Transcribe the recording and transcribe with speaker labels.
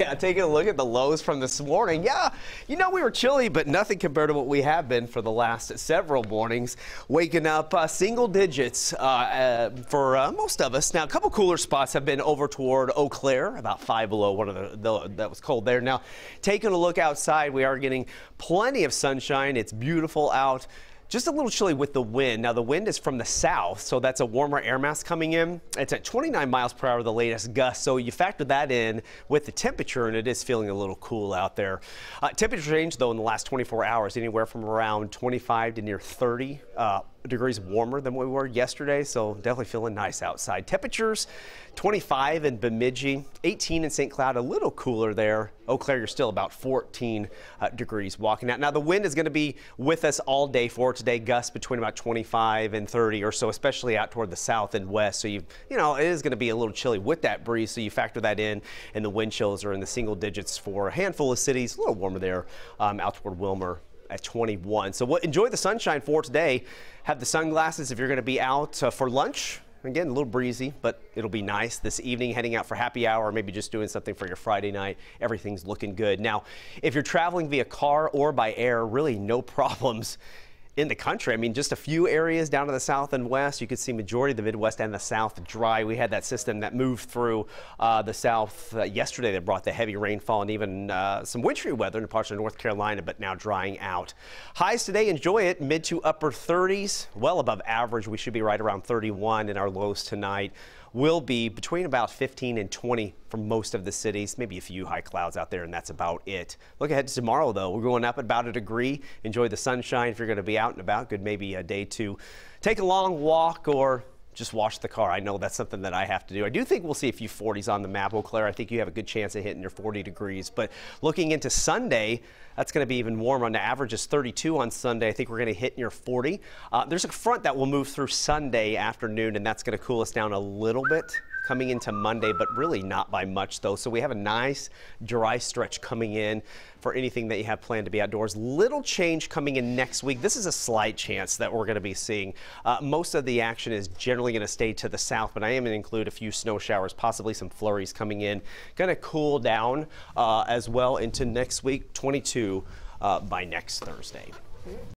Speaker 1: Yeah, taking a look at the lows from this morning. Yeah, you know, we were chilly, but nothing compared to what we have been for the last several mornings. Waking up uh, single digits uh, uh, for uh, most of us. Now, a couple cooler spots have been over toward Eau Claire, about five below one of the, the that was cold there. Now, taking a look outside, we are getting plenty of sunshine. It's beautiful out. Just a little chilly with the wind. Now, the wind is from the south, so that's a warmer air mass coming in. It's at 29 miles per hour, the latest gust. So you factor that in with the temperature, and it is feeling a little cool out there. Uh, temperature change, though, in the last 24 hours, anywhere from around 25 to near 30. Uh, degrees warmer than we were yesterday, so definitely feeling nice outside. Temperatures 25 in Bemidji, 18 in St. Cloud, a little cooler there. Eau Claire, you're still about 14 uh, degrees walking out. Now, the wind is going to be with us all day for today, gusts between about 25 and 30 or so, especially out toward the south and west. So, you you know, it is going to be a little chilly with that breeze, so you factor that in, and the wind chills are in the single digits for a handful of cities, a little warmer there um, out toward Willmar at 21. So what, enjoy the sunshine for today. Have the sunglasses if you're going to be out uh, for lunch. Again, a little breezy, but it'll be nice this evening heading out for happy hour, maybe just doing something for your Friday night. Everything's looking good. Now, if you're traveling via car or by air, really no problems in the country. I mean, just a few areas down to the south and west. You could see majority of the Midwest and the South dry. We had that system that moved through uh, the South uh, yesterday that brought the heavy rainfall and even uh, some wintry weather in parts of North Carolina, but now drying out. Highs today, enjoy it, mid to upper 30s, well above average. We should be right around 31 in our lows tonight will be between about 15 and 20 for most of the cities, maybe a few high clouds out there, and that's about it. Look ahead to tomorrow, though. We're going up about a degree. Enjoy the sunshine if you're going to be out and about. Good, maybe a day to take a long walk or just wash the car. I know that's something that I have to do. I do think we'll see a few 40s on the map, Eau Claire. I think you have a good chance of hitting your 40 degrees. But looking into Sunday, that's going to be even warmer. On the average is 32 on Sunday. I think we're going to hit near 40. Uh, there's a front that will move through Sunday afternoon, and that's going to cool us down a little bit coming into Monday, but really not by much though. So we have a nice dry stretch coming in for anything that you have planned to be outdoors. Little change coming in next week. This is a slight chance that we're going to be seeing. Uh, most of the action is generally going to stay to the south, but I am going to include a few snow showers, possibly some flurries coming in. Going to cool down uh, as well into next week, 22 uh, by next Thursday.